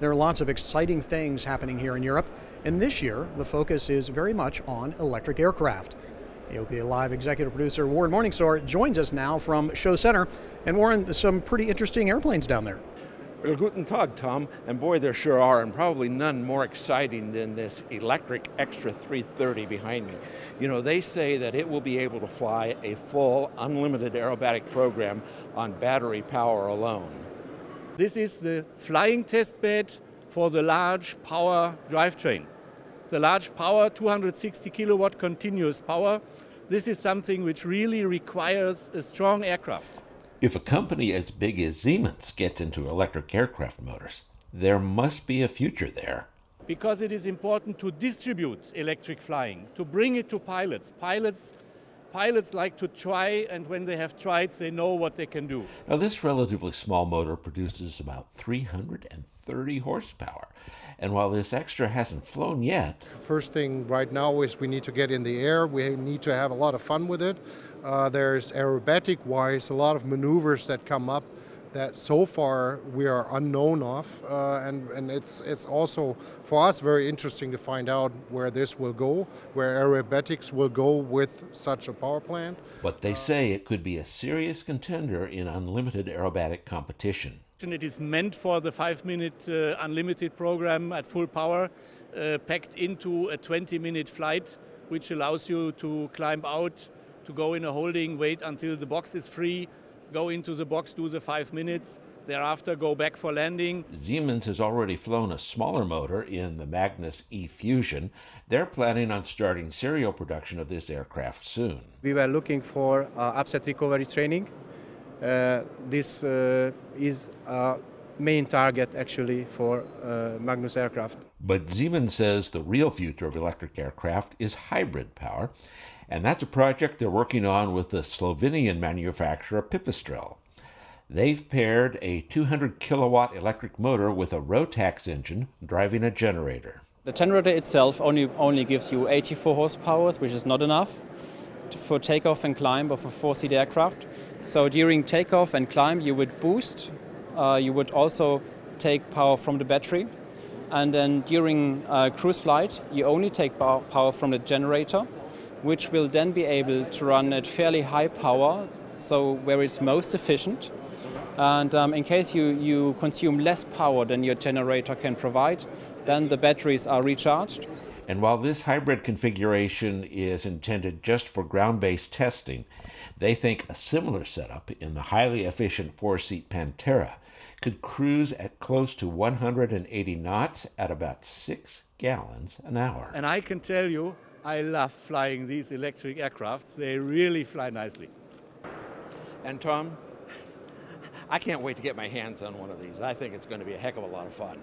There are lots of exciting things happening here in Europe, and this year the focus is very much on electric aircraft. AOPA Live executive producer Warren Morningstar joins us now from Show Center. And Warren, some pretty interesting airplanes down there. Well, guten Tag, Tom. And boy, there sure are, and probably none more exciting than this electric Extra 330 behind me. You know, they say that it will be able to fly a full, unlimited aerobatic program on battery power alone. This is the flying test bed for the large power drivetrain. The large power, 260 kilowatt continuous power. This is something which really requires a strong aircraft. If a company as big as Siemens gets into electric aircraft motors, there must be a future there. Because it is important to distribute electric flying, to bring it to pilots. Pilots pilots like to try, and when they have tried, they know what they can do. Now, this relatively small motor produces about 330 horsepower. And while this extra hasn't flown yet, first thing right now is we need to get in the air. We need to have a lot of fun with it. Uh, there's aerobatic wise a lot of maneuvers that come up that so far we are unknown of, uh, and and it's it's also for us very interesting to find out where this will go, where aerobatics will go with such a power plant. But they say it could be a serious contender in unlimited aerobatic competition. It is meant for the five-minute uh, unlimited program at full power, uh, packed into a 20-minute flight, which allows you to climb out, to go in a holding, wait until the box is free, go into the box, do the five minutes, thereafter go back for landing. Siemens has already flown a smaller motor in the Magnus E Fusion. They're planning on starting serial production of this aircraft soon. We were looking for uh, upset recovery training. Uh, this uh, is a main target actually for uh, Magnus aircraft. But Siemens says the real future of electric aircraft is hybrid power, and that's a project they're working on with the Slovenian manufacturer Pipistrel. They've paired a 200 kilowatt electric motor with a Rotax engine driving a generator. The generator itself only, only gives you 84 horsepower, which is not enough for takeoff and climb of a four-seat aircraft. So during takeoff and climb, you would boost. Uh, you would also take power from the battery. And then during uh, cruise flight, you only take power from the generator which will then be able to run at fairly high power, so where it's most efficient. And um, in case you, you consume less power than your generator can provide, then the batteries are recharged. And while this hybrid configuration is intended just for ground based testing, they think a similar setup in the highly efficient four seat Panthera could cruise at close to 180 knots at about six gallons an hour. And I can tell you, I love flying these electric aircrafts. They really fly nicely. And Tom, I can't wait to get my hands on one of these. I think it's going to be a heck of a lot of fun.